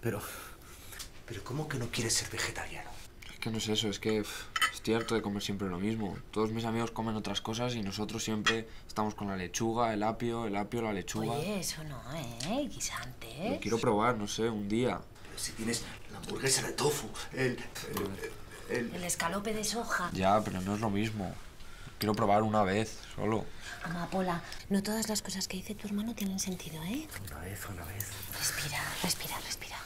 Pero... ¿Pero cómo que no quieres ser vegetariano? Es que no es eso, es que pff, estoy harto de comer siempre lo mismo. Todos mis amigos comen otras cosas y nosotros siempre estamos con la lechuga, el apio, el apio, la lechuga. Oye, eso no, ¿eh? Guisantes. Lo quiero probar, no sé, un día. Pero si tienes la hamburguesa de tofu, el... el, el- El escalope de soja. Ya, pero no es lo mismo. Quiero probar una vez, solo. Amapola, no todas las cosas que dice tu hermano tienen sentido, ¿eh? Una vez, una vez. Respira, respira, respira.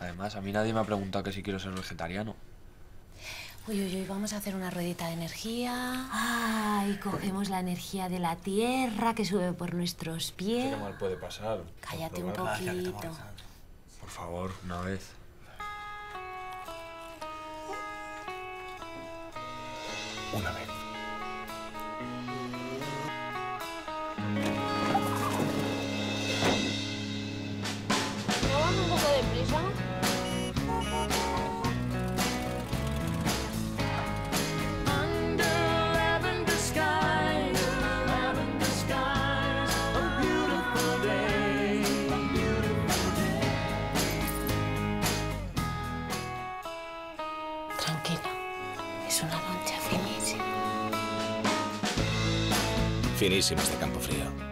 Además, a mí nadie me ha preguntado que si quiero ser vegetariano. Uy, uy, uy, vamos a hacer una ruedita de energía. Ay, cogemos la energía de la tierra que sube por nuestros pies. puede pasar. Cállate un poquito. Por favor, una vez. Una vez. ¿No vamos un poco deprisa? Tranquilo, es una noche finísima. Finísimas de Campo Frío.